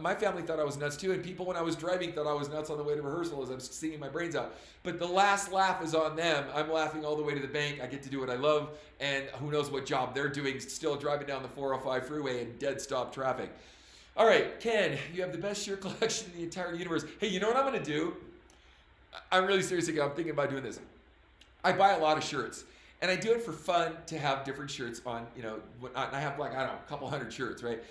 my family thought I was nuts too, and people when I was driving thought I was nuts on the way to rehearsal as I'm singing my brains out. But the last laugh is on them. I'm laughing all the way to the bank. I get to do what I love, and who knows what job they're doing, still driving down the 405 freeway in dead stop traffic. All right, Ken, you have the best shirt collection in the entire universe. Hey, you know what I'm gonna do? I'm really serious. again. I'm thinking about doing this. I buy a lot of shirts and I do it for fun to have different shirts on. You know, and I have like I don't know, a couple hundred shirts, right?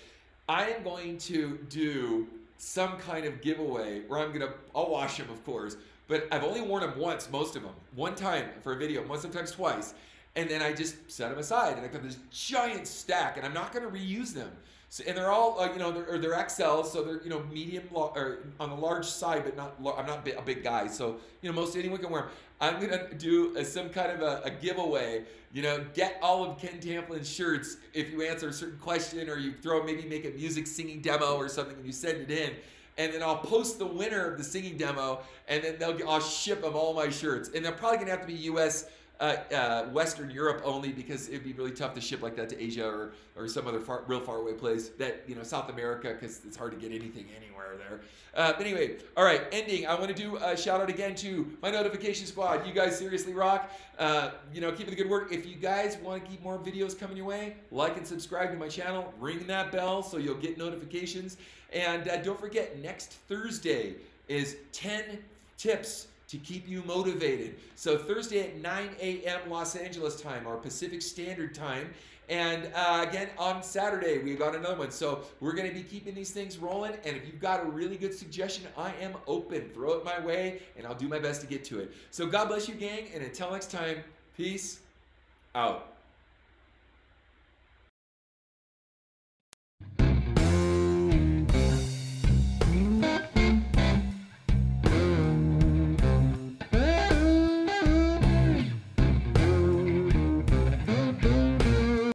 I am going to do some kind of giveaway where I'm gonna, I'll wash them of course, but I've only worn them once, most of them. One time for a video, most sometimes twice. And then I just set them aside and I've got this giant stack and I'm not gonna reuse them. So, and they're all, uh, you know, they're, they're XL, so they're, you know, medium or on the large side, but not, I'm not a big guy, so, you know, most anyone can wear them. I'm gonna do a, some kind of a, a, giveaway. You know, get all of Ken Tamplin's shirts if you answer a certain question or you throw maybe make a music singing demo or something and you send it in. And then I'll post the winner of the singing demo, and then they'll I'll ship them all my shirts. And they're probably gonna have to be U.S uh, uh, Western Europe only because it'd be really tough to ship like that to Asia or, or some other far, real far away place. That you know South America because it's hard to get anything anywhere there. Uh, anyway, all right, ending. I want to do a shout out again to my notification squad. You guys seriously rock. Uh, you know, keep the good work. If you guys want to keep more videos coming your way, like and subscribe to my channel. Ring that bell so you'll get notifications. And don't forget, next Thursday is 10 tips to keep you motivated. So Thursday at 9 a.m. Los Angeles time or Pacific Standard Time. And uh, again, on Saturday, we've got another one. So we're going to be keeping these things rolling. And if you've got a really good suggestion, I am open. Throw it my way, and I'll do my best to get to it. So God bless you, gang. And until next time, peace out.